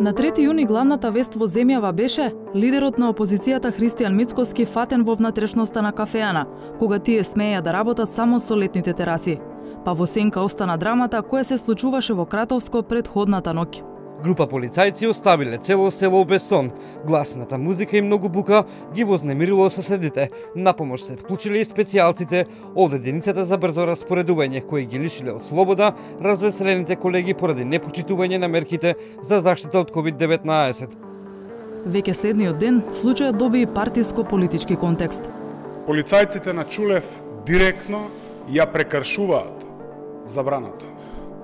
На 3 јуни главната вест во земјава беше лидерот на опозицијата Христијан Мицкоски фатен во внатрешноста на кафеана, кога тие смеја да работат само со летните тераси. Па во сенка остана драмата која се случуваше во Кратовско предходната ноќ. Група полицајци оставиле цело село без сон. Гласната музика и многу бука ги вознемирило соседите. На помош се вклучиле и специјалците од единицата за брзо распоредување кои ги лишиле од слобода развеселените колеги поради непочитување на мерките за заштита од COVID-19. Веќе следниот ден случајот доби и партиско-политички контекст. Полицајците на Чулев директно ја прекршуваат забраната.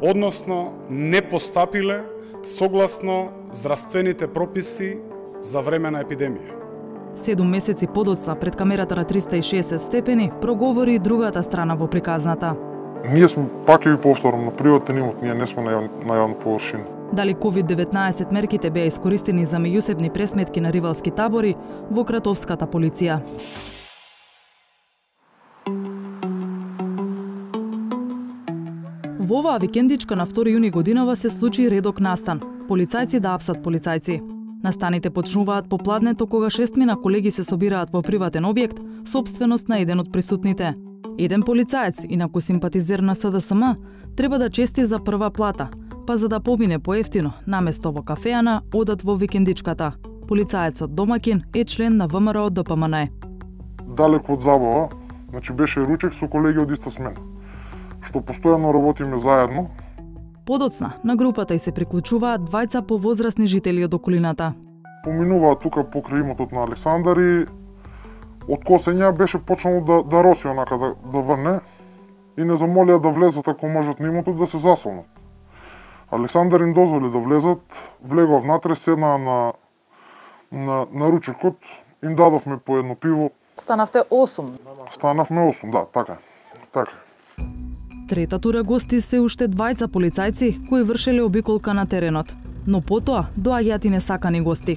Односно, не постапиле согласно здравствените прописи за време на епидемија. Седум месеци подоцна пред камерата на 360 степени проговори и другата страна во приказната. Ние сме, пак ќе ви повторам, на приватен имот, ние не сме на, на јавна површина. Дали COVID-19 мерките беа искористени за меѓусебни пресметки на ривалски табори во Кратовската полиција. Во оваа викендичка на 2 јуни годинава се случи редок настан. Полицајци да апсат полицајци. Настаните почнуваат попладнето кога шестмина колеги се собираат во приватен објект, собственост на еден од присутните. Еден полицаец, инаку симпатизер на СДСМ, треба да чести за прва плата, па за да помине поевтино, наместо во кафеана, одат во викендичката. Полицаецот домакин е член на ВМРО ДПМН. Далеко од забава, значи беше ручек со колеги од иста смена што постојано работиме заедно. Подоцна, на групата и се приклучуваат двајца повозрасни жители од околината. Поминуваат тука покрај имотот на Александар и од косења беше почнало да, да роси онака да, да врне и не замолија да влезат ако можат на имотот да се засолнат. Александар им дозволи да влезат, влегува внатре, седнаа на, на, на ручекот, им дадовме по едно пиво. Станавте 8? Станавме 8, да, така. Така. Трета тура гости се уште двајца полицајци кои вршеле обиколка на теренот. Но потоа доаѓаат и несакани гости.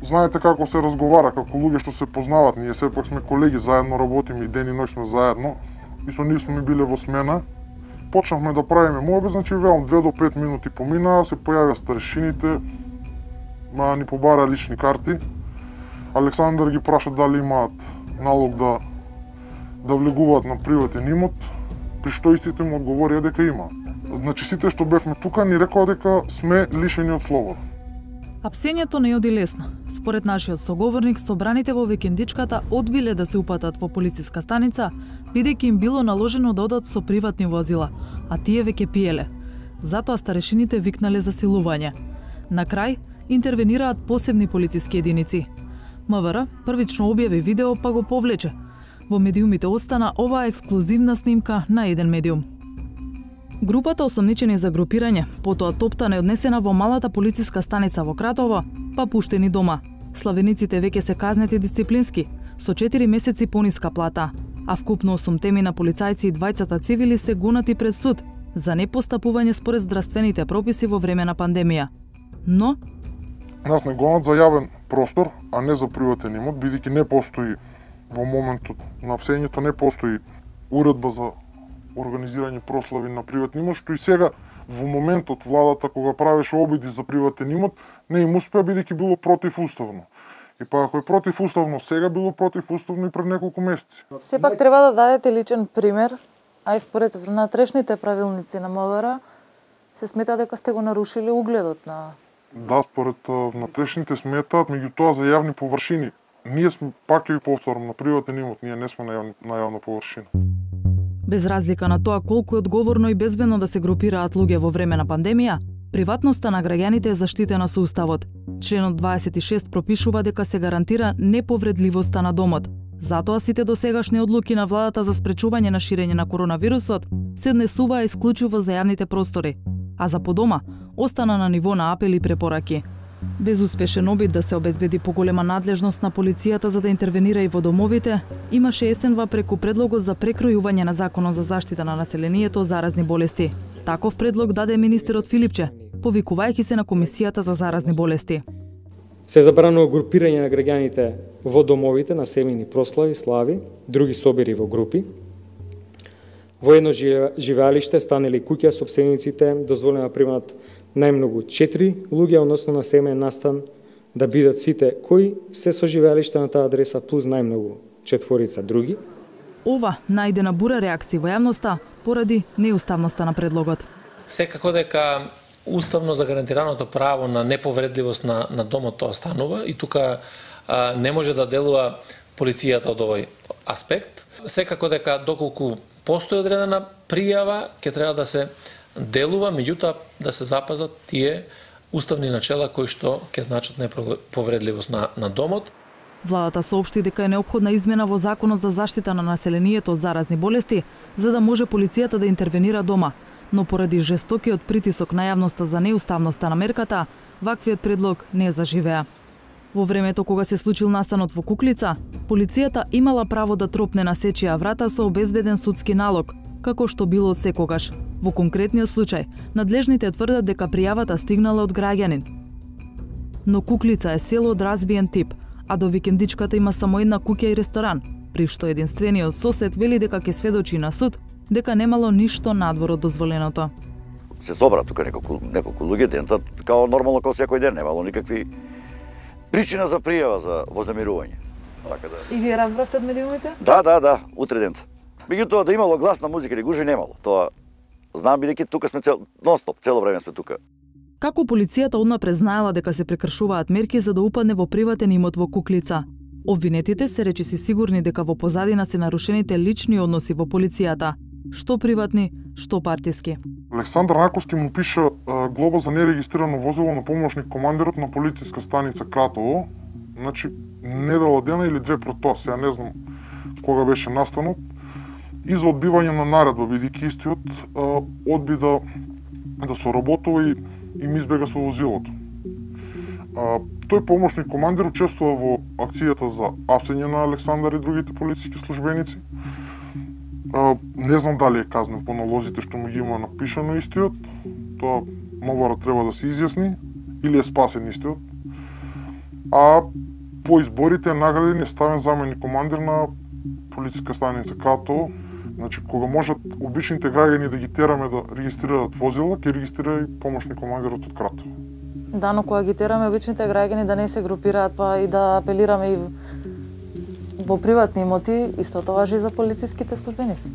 Знаете како се разговара, како луѓе што се познават, ние сепак сме колеги, заедно работиме и ден и ноќ сме заедно и со нив сме биле во смена. Почнавме да правиме молби, значи велам 2 до 5 минути поминаа, се појавија старешините, ма ни побара лични карти. Александар ги праша дали имаат налог да да влегуваат на приватен имот, при што истите му одговорија дека има. Значи сите што бевме тука ни рекоа дека сме лишени од слобода. Апсењето не оди лесно. Според нашиот соговорник, собраните во викендичката одбиле да се упатат во полициска станица, бидејќи им било наложено да одат со приватни возила, а тие веќе пиеле. Затоа старешините викнале за силување. На крај, интервенираат посебни полициски единици. МВР првично објави видео па го повлече, Во медиумите остана оваа ексклузивна снимка на еден медиум. Групата осомничени за групирање, потоа топтана однесена во малата полициска станица во Кратово, па пуштени дома. Славениците веќе се казнети дисциплински, со 4 месеци пониска плата, а вкупно 8 теми на полицајци и двајцата цивили се гонати пред суд за непостапување според здравствените прописи во време на пандемија. Но Нас не гонат за јавен простор, а не за приватен имот, бидејќи не постои во моментот на апсењето не постои уредба за организирање прослави на приватни имот, што и сега во моментот владата кога правеше обиди за приватен имот, не им успеа бидејќи било противуставно. И па ако е противуставно сега, било противуставно и пред неколку месеци. Сепак треба да дадете личен пример, а и според внатрешните правилници на МВР се смета дека сте го нарушили угледот на Да, според внатрешните сметаат, меѓутоа за јавни површини ние сме, пак ќе ви повторам, на приватен имот, ние не сме на, јавна, на јавна површина. Без разлика на тоа колку е одговорно и безбедно да се групираат луѓе во време на пандемија, приватноста на граѓаните е заштитена со Уставот. Членот 26 пропишува дека се гарантира неповредливоста на домот. Затоа сите досегашни одлуки на владата за спречување на ширење на коронавирусот се однесуваа исклучиво за јавните простори, а за подома остана на ниво на апели и препораки. Безуспешен обид да се обезбеди поголема надлежност на полицијата за да интервенира и во домовите, имаше есенва преку предлогот за прекројување на Законот за заштита на населението заразни болести. Таков предлог даде министерот Филипче, повикувајќи се на Комисијата за заразни болести. Се забранува групирање на граѓаните во домовите на семени прослави, слави, други собери во групи. Во едно живеалиште станели куќа собствениците дозволено да примат најмногу 4 луѓе, односно на семеен настан, да бидат сите кои се соживеалиште на таа адреса плюс најмногу четворица други. Ова најде на бура реакција во јавноста поради неуставноста на предлогот. Секако дека уставно загарантираното право на неповредливост на, на домот тоа станува и тука а, не може да делува полицијата од овој аспект. Секако дека доколку постои одредена пријава, ќе треба да се делува, меѓутоа да се запазат тие уставни начела кои што ќе значат неповредливост на, на домот. Владата соопшти дека е необходна измена во Законот за заштита на населението од заразни болести, за да може полицијата да интервенира дома. Но поради жестокиот притисок на јавноста за неуставноста на мерката, ваквиот предлог не заживеа. Во времето кога се случил настанот во Куклица, полицијата имала право да тропне на сечија врата со обезбеден судски налог, како што било од секогаш. Во конкретниот случај, надлежните тврдат дека пријавата стигнала од граѓанин. Но Куклица е село од разбиен тип, а до викендичката има само една куќа и ресторан, при што единствениот сосед вели дека ќе сведочи на суд дека немало ништо надвор од дозволеното. Се собра тука неколку, неколку луѓе дента, као нормално како секој ден, немало никакви причина за пријава за вознемирување. Така да. И вие разбравте од медиумите? Да, да, да, утре ден. Меѓутоа да имало гласна музика или гужви немало. Тоа знам бидејќи тука сме цел нонстоп, цело време сме тука. Како полицијата однапред знаела дека се прекршуваат мерки за да упадне во приватен имот во Куклица? Обвинетите се речиси сигурни дека во позадина се нарушените лични односи во полицијата, што приватни, што партиски. Александар Наковски му пиша глоба за нерегистрирано возило на помошник командирот на полициска станица Кратово. Значи, недела дена или две пред тоа, сега не знам кога беше настанот. И за одбивање на наредба, бидејќи истиот одби да, да соработува и им избега со возилото. А, тој помошник командир учествува во акцијата за апсење на Александар и другите полициски службеници А, не знам дали е казнен по налозите што му ги има напишано истиот. Тоа Мовара треба да се изјасни или е спасен истиот. А по изборите награден е ставен заменик командир на полициска станица Като. Значи, кога можат обичните граѓани да ги тераме да регистрираат возила, ќе регистрира и помошни командирот од Крато. Да, но кога ги тераме обичните граѓани да не се групираат, па и да апелираме и во приватни имоти, истото важи за полициските службеници.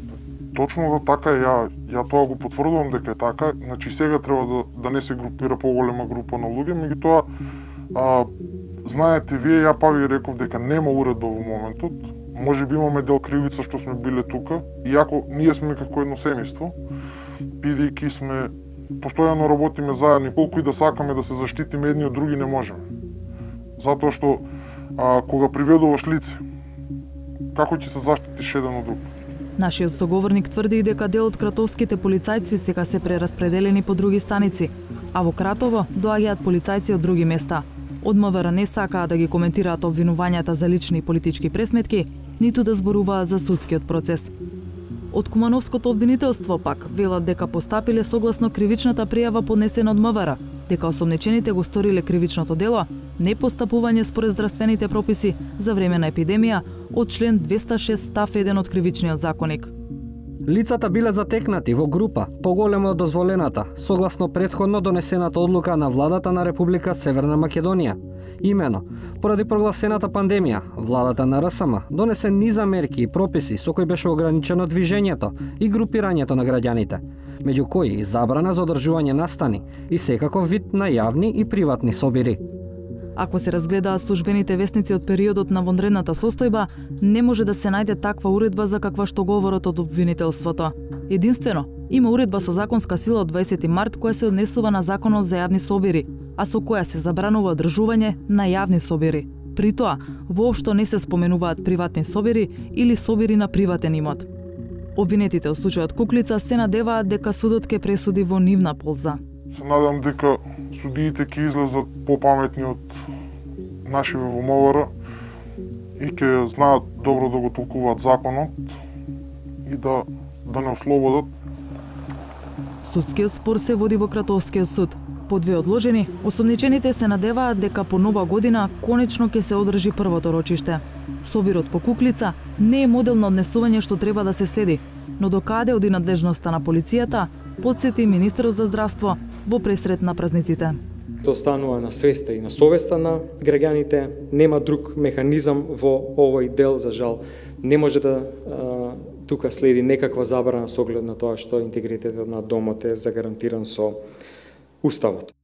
Точно да така, ја, ја тоа го потврдувам дека е така. Значи сега треба да, да не се групира поголема група на луѓе, меѓутоа а, знаете вие, ја па ви реков дека нема уредба во моментот. Може би имаме дел кривица што сме биле тука, иако ние сме како едно семејство, бидејќи сме постојано работиме заедно, колку и да сакаме да се заштитиме едни од други не можеме. Затоа што а, кога приведуваш лице, како ќе се заштитиш еден од друг. Нашиот соговорник тврди и дека дел од кратовските полицајци сега се прераспределени по други станици, а во Кратово доаѓаат полицајци од други места. Од МВР не сакаа да ги коментираат обвинувањата за лични и политички пресметки, ниту да зборуваат за судскиот процес. Од Кумановското обвинителство пак велат дека постапиле согласно кривичната пријава поднесена од МВР, дека осомничените го сториле кривичното дело, не постапување според здравствените прописи за време на епидемија од член 206 став 1 од кривичниот законик. Лицата биле затекнати во група поголема од дозволената, согласно предходно донесената одлука на владата на Република Северна Македонија. Имено, поради прогласената пандемија, владата на РСМ донесе низа мерки и прописи со кои беше ограничено движењето и групирањето на граѓаните, меѓу кои и забрана за одржување настани и секаков вид на јавни и приватни собири. Ако се разгледаат службените вестници од периодот на вонредната состојба, не може да се најде таква уредба за каква што говорат од обвинителството. Единствено, има уредба со законска сила од 20 март која се однесува на Законот за јавни собири, а со која се забранува одржување на јавни собири. При тоа, воопшто не се споменуваат приватни собири или собири на приватен имот. Обвинетите од случајот Куклица се надеваат дека судот ќе пресуди во нивна полза. Се надам дека судиите ќе излезат попаметни од нашиве во МВР и ќе знаат добро да го толкуваат законот и да да не ослободат. Судскиот спор се води во Кратовскиот суд. По две одложени, осомничените се надеваат дека по нова година конечно ќе се одржи првото рочиште. Собирот по Куклица не е модел на однесување што треба да се следи, но докаде оди надлежноста на полицијата, подсети министерот за здравство во пресрет на празниците. Тоа станува на свеста и на совеста на граѓаните. Нема друг механизам во овој дел, за жал. Не може да тука следи некаква забрана со оглед на тоа што интегритетот на домот е загарантиран со Уставот.